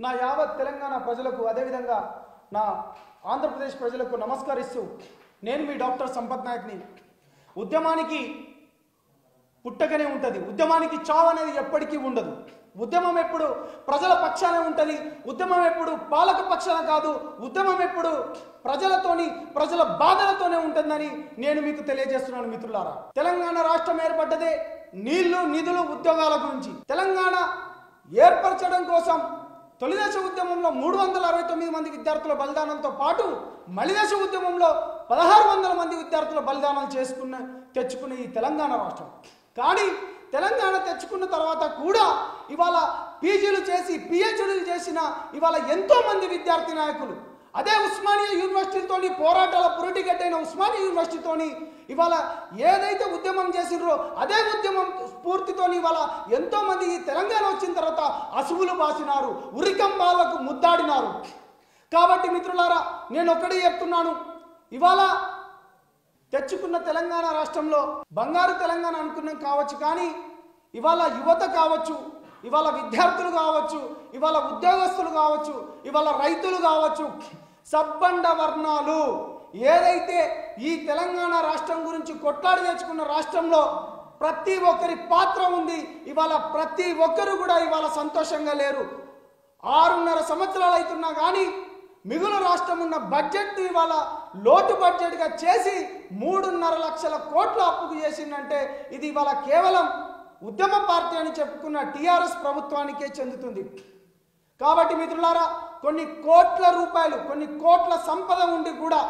నా యావత్ తెలంగాణ ప్రజలకు అదేవిధంగా నా ఆంధ్రప్రదేశ్ ప్రజలకు నమస్కరిస్తూ నేను మీ డాక్టర్ సంపత్ నాయక్ని ఉద్యమానికి పుట్టకనే ఉంటుంది. ఉద్యమానికి చావు అనేది ఎప్పటికీ ఉండదు. ఉద్యమం ఎప్పుడు ప్రజల పక్షానే ఉంటుంది. ఉద్యమం ఎప్పుడు పాలక పక్షాన కాదు. ఉద్యమం ఎప్పుడు ప్రజలతోని ప్రజల బాధలతోనే ఉంటుందని నేను మీకు తెలియజేస్తున్నాను మిత్రులారా. తెలంగాణ రాష్ట్రం ఏర్పడ్డదే నీళ్ళు నిధులు ఉద్యోగాల గురించి. తెలంగాణ ఏర్పరచడం కోసం తొలిదశ ఉద్యమంలో మూడు వందల అరవై తొమ్మిది మంది విద్యార్థుల బలిదానంతో పాటు మలిదశ ఉద్యమంలో పదహారు వందల మంది విద్యార్థుల బలిదానం చేసుకున్న తెచ్చుకున్న ఈ తెలంగాణ రాష్ట్రం. కానీ తెలంగాణ తెచ్చుకున్న తర్వాత కూడా ఇవాళ పీజీలు చేసి పిహెచ్డీలు చేసిన ఇవాళ ఎంతో మంది విద్యార్థి నాయకులు. అదే ఉస్మానియా యూనివర్సిటీతోని పోరాటాల పురిటిగడ్డైన ఉస్మానియా యూనివర్సిటీతోని ఇవాళ ఏదైతే ఉద్యమం చేసిండ్రో అదే ఉద్యమం స్ఫూర్తితోని ఇవాళ ఎంతో మంది ఈ తెలంగాణ వచ్చిన తర్వాత అసువులు బాసినారు ఉరికంబాలకు ముద్దాడినారు. కాబట్టి మిత్రులారా నేను ఒక్కడే చెప్తున్నాను. ఇవాళ తెచ్చుకున్న తెలంగాణ రాష్ట్రంలో బంగారు తెలంగాణ అనుకున్నాం కావచ్చు కానీ ఇవాళ యువత కావచ్చు ఇవాళ విద్యార్థులు కావచ్చు ఇవాళ ఉద్యోగస్తులు కావచ్చు ఇవాళ రైతులు కావచ్చు సబ్బండ వర్ణాలు ఏదైతే ఈ తెలంగాణ రాష్ట్రం గురించి కొట్లాడి తెచ్చుకున్న రాష్ట్రంలో ప్రతి ఒక్కరి పాత్ర ఉంది ఇవాళ ప్రతి ఒక్కరు కూడా ఇవాళ సంతోషంగా లేరు. ఆరున్నర సంవత్సరాలు అవుతున్నా కానీ మిగులు రాష్ట్రం ఉన్న బడ్జెట్ ఇవాళ లోటు బడ్జెట్గా చేసి మూడున్నర లక్షల కోట్ల అప్పుకు చేసిందంటే ఇది ఇవాళ కేవలం ఉద్యమ పార్టీ అని చెప్పుకున్న టీఆర్ఎస్ ప్రభుత్వానికే చెందుతుంది. కాబట్టి మిత్రులారా కొన్ని కోట్ల రూపాయలు కొన్ని కోట్ల సంపద ఉండి కూడా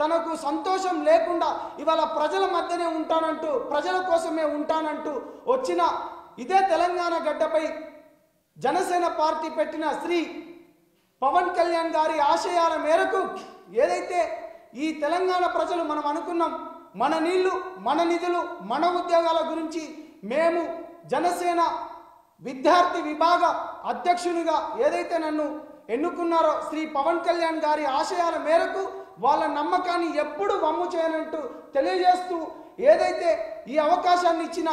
తనకు సంతోషం లేకుండా ఇవాళ ప్రజల మధ్యనే ఉంటానంటూ ప్రజల కోసమే ఉంటానంటూ వచ్చిన ఇదే తెలంగాణ గడ్డపై జనసేన పార్టీ పెట్టిన శ్రీ పవన్ కళ్యాణ్ గారి ఆశయాల మేరకు ఏదైతే ఈ తెలంగాణ ప్రజలు మనం అనుకున్నాం మన నీళ్ళు మన నిధులు మన ఉద్యోగాల గురించి మేము జనసేన విద్యార్థి విభాగ అధ్యక్షునిగా ఏదైతే నన్ను ఎన్నుకున్నారో శ్రీ పవన్ కళ్యాణ్ గారి ఆశయాల మేరకు వాళ్ళ నమ్మకాన్ని ఎప్పుడు వమ్ము చేయనంటూ తెలియజేస్తూ ఏదైతే ఈ అవకాశాన్ని ఇచ్చిన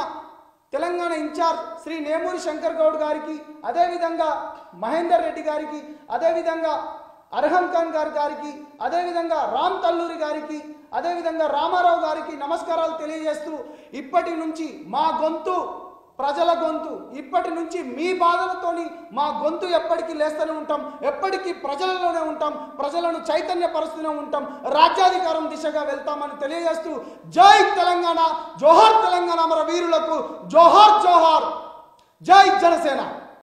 తెలంగాణ ఇన్ఛార్జ్ శ్రీ నేమూరి శంకర్ గౌడ్ గారికి అదేవిధంగా మహేందర్ రెడ్డి గారికి అదేవిధంగా అర్హం ఖాన్ గారి గారికి అదేవిధంగా రామ్ తల్లూరి గారికి అదేవిధంగా రామారావు గారికి నమస్కారాలు తెలియజేస్తూ ఇప్పటి నుంచి మా గొంతు ప్రజల గొంతు ఇప్పటి నుంచి మీ బాధలతోని మా గొంతు ఎప్పటికీ లేస్తూనే ఉంటాం. ఎప్పటికీ ప్రజలలోనే ఉంటాం. ప్రజలను చైతన్యపరుస్తూనే ఉంటాం. రాజ్యాధికారం దిశగా వెళ్తామని తెలియజేస్తూ జై తెలంగాణ జోహార్ తెలంగాణ మన వీరులకు జోహార్ జోహార్. జై జనసేన.